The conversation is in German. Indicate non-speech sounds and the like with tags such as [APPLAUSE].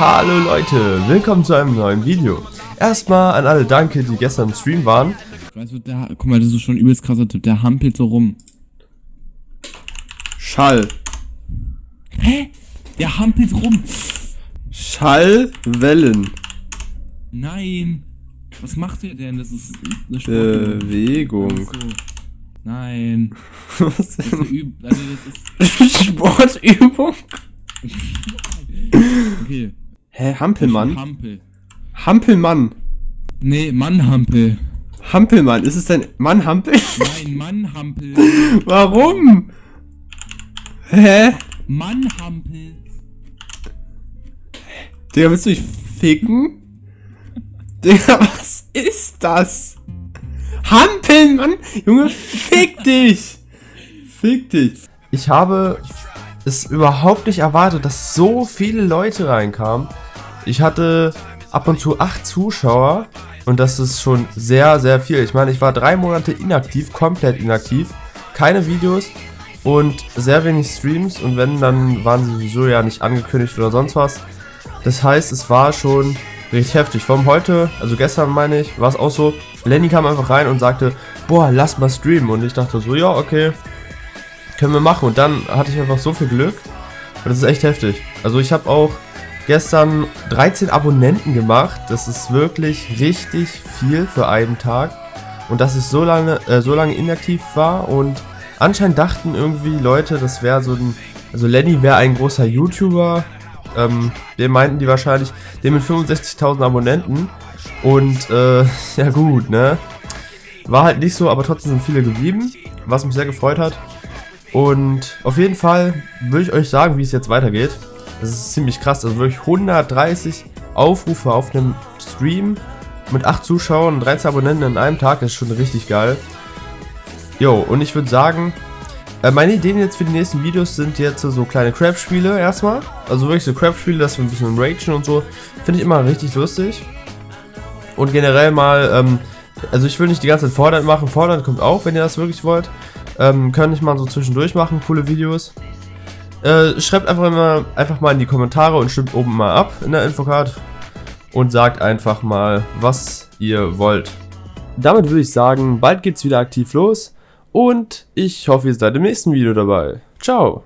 Hallo Leute, willkommen zu einem neuen Video. Erstmal an alle Danke, die gestern im Stream waren. Weißt du, der, guck mal, das ist schon ein übelst krasser Typ. Der hampelt so rum. Schall. Hä? Der hampelt rum. Schallwellen. Nein. Was macht der denn? Das ist eine Sportübung. Bewegung. So. Nein. [LAUGHS] Was Das ist eine denn? Üb also das ist. [LAUGHS] Sportübung? [LAUGHS] Okay. Hä, Hampelmann? Hampel. Hampelmann. Nee, Mannhampel. Hampelmann, ist es denn Mann Hampel? Nein, Mannhampel. [LAUGHS] Warum? Hä? Mannhampel. Digga, willst du mich ficken? Digga, was ist das? Hampelmann? Junge, fick dich! Fick dich. Ich habe es überhaupt nicht erwartet, dass so viele Leute reinkamen. Ich hatte ab und zu acht Zuschauer und das ist schon sehr, sehr viel. Ich meine, ich war drei Monate inaktiv, komplett inaktiv. Keine Videos und sehr wenig Streams und wenn, dann waren sie sowieso ja nicht angekündigt oder sonst was. Das heißt, es war schon richtig heftig. Vom heute, also gestern meine ich, war es auch so, Lenny kam einfach rein und sagte, boah, lass mal streamen. Und ich dachte so, ja, okay, können wir machen. Und dann hatte ich einfach so viel Glück. Und das ist echt heftig. Also ich habe auch gestern 13 Abonnenten gemacht. Das ist wirklich richtig viel für einen Tag. Und dass ich so lange, äh, so lange inaktiv war. Und anscheinend dachten irgendwie Leute, das wäre so ein, also Lenny wäre ein großer YouTuber. Ähm, den meinten die wahrscheinlich, den mit 65.000 Abonnenten. Und äh, [LAUGHS] ja gut, ne? War halt nicht so, aber trotzdem sind viele geblieben, was mich sehr gefreut hat. Und auf jeden Fall würde ich euch sagen, wie es jetzt weitergeht. Das ist ziemlich krass, also wirklich 130 Aufrufe auf einem Stream mit 8 Zuschauern und 13 Abonnenten in einem Tag, das ist schon richtig geil. Jo, und ich würde sagen, äh, meine Ideen jetzt für die nächsten Videos sind jetzt so kleine Crap-Spiele erstmal. Also wirklich so Crap-Spiele, dass wir ein bisschen ragen und so. Finde ich immer richtig lustig. Und generell mal, ähm, also ich will nicht die ganze Zeit Fortnite machen. Fortnite kommt auch, wenn ihr das wirklich wollt. Ähm, kann ich mal so zwischendurch machen, coole Videos. Äh, schreibt einfach immer einfach mal in die Kommentare und stimmt oben mal ab in der Infocard. Und sagt einfach mal, was ihr wollt. Damit würde ich sagen, bald geht's wieder aktiv los. Und ich hoffe, ihr seid im nächsten Video dabei. Ciao.